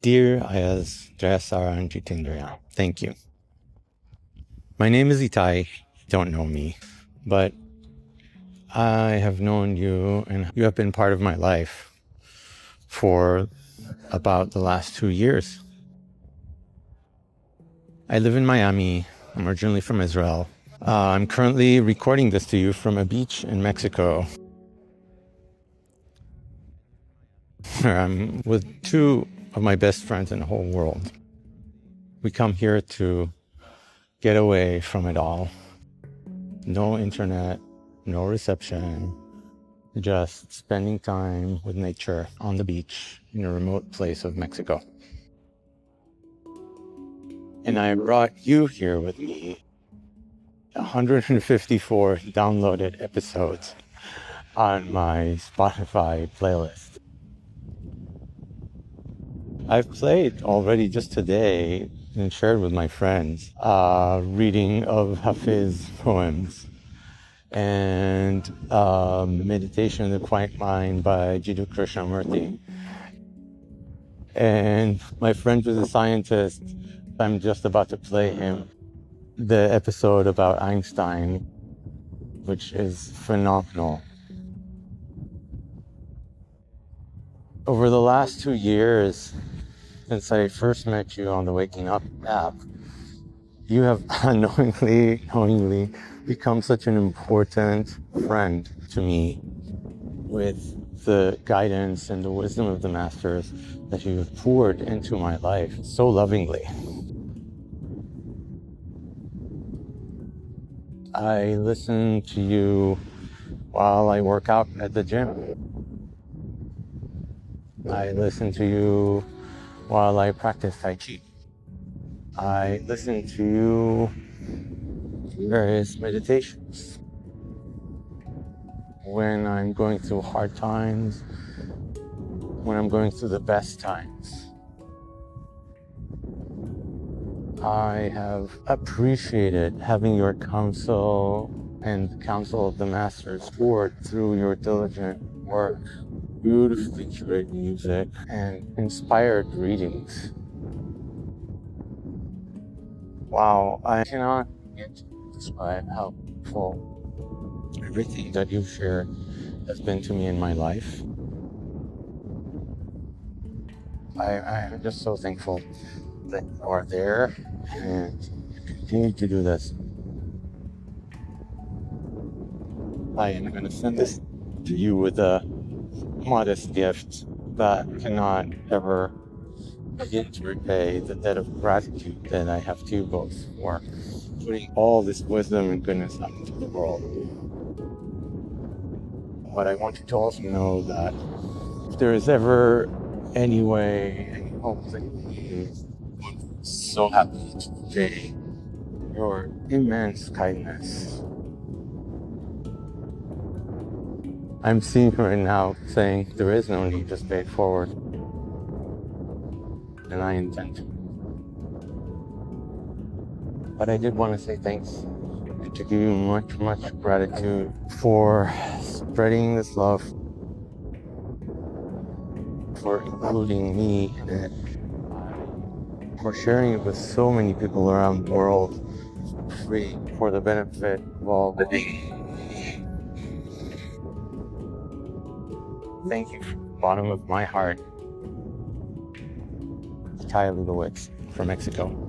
Dear Ayya, Jayasara, and Jitindriya, thank you. My name is Itai. You don't know me, but I have known you and you have been part of my life for about the last two years. I live in Miami. I'm originally from Israel. Uh, I'm currently recording this to you from a beach in Mexico. I'm with two of my best friends in the whole world. We come here to get away from it all. No internet, no reception, just spending time with nature on the beach in a remote place of Mexico. And I brought you here with me 154 downloaded episodes on my Spotify playlist. I've played already just today and shared with my friends uh, reading of Hafiz poems and um, Meditation in the Quiet Mind by Jiddu Krishnamurti. And my friend was a scientist. I'm just about to play him the episode about Einstein, which is phenomenal. Over the last two years, since I first met you on the Waking Up app, you have unknowingly, knowingly become such an important friend to me with the guidance and the wisdom of the masters that you have poured into my life so lovingly. I listen to you while I work out at the gym. I listen to you while I practice Tai Chi. I listen to various meditations. When I'm going through hard times, when I'm going through the best times. I have appreciated having your counsel and the counsel of the masters poured through your diligent work beautifully curated music, and inspired readings. Wow, I cannot describe how full everything that you've shared has been to me in my life. I, I'm just so thankful that you are there and continue to do this. I am going to send this to you with a modest gift that cannot ever begin to repay the debt of gratitude that I have to you both for putting all this wisdom and goodness out into the world. But I want you to also know that if there is ever any way, any hope that you I'm so happy to your immense kindness I'm seeing right now saying there is no need, just pay it forward. And I intend to. But I did want to say thanks and to give you much, much gratitude for spreading this love, for including me for sharing it with so many people around the world free for the benefit of all Thank you from the bottom of my heart. Kaya Lubowitz from Mexico.